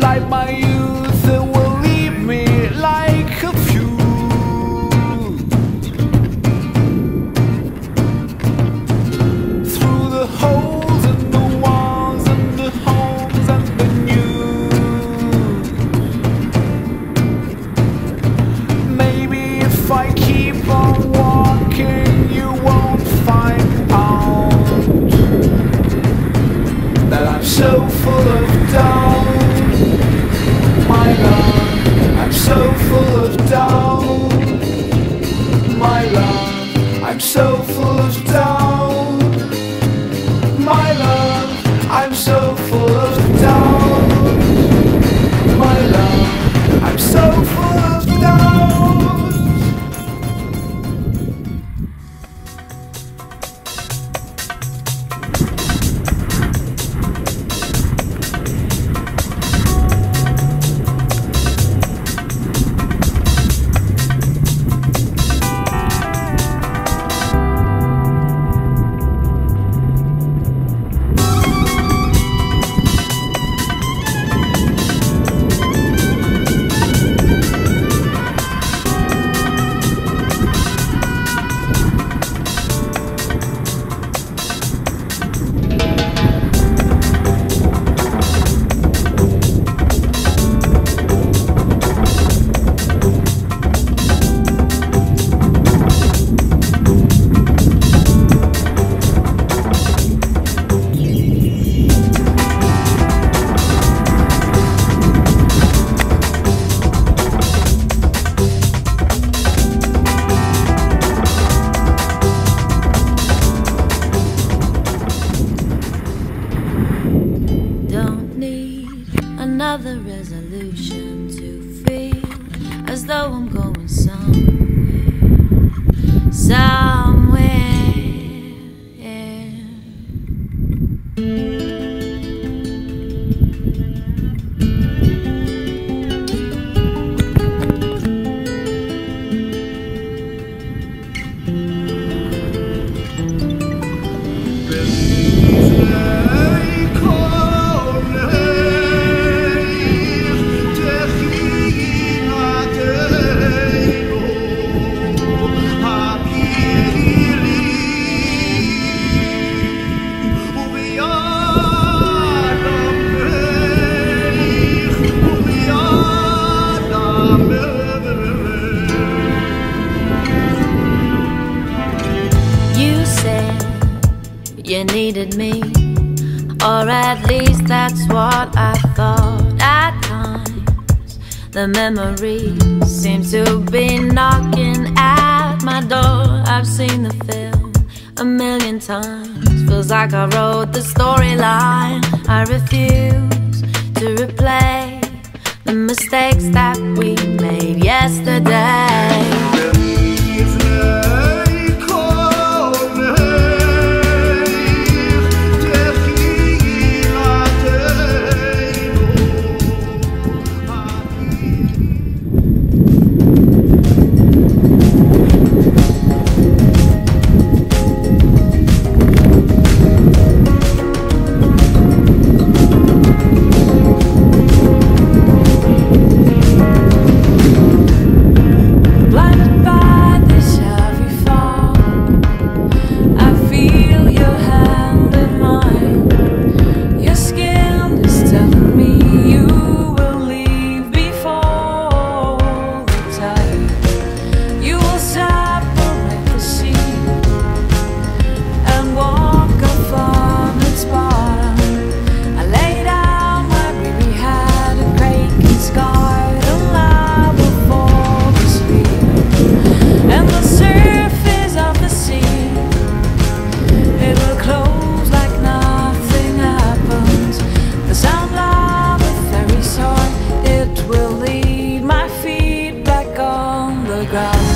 like my youth Eu foolish as though I'm going somewhere. You needed me, or at least that's what I thought. At times, the memories seem to be knocking at my door. I've seen the film a million times, feels like I wrote the storyline. I refuse to replay the mistakes that we made yesterday. ground.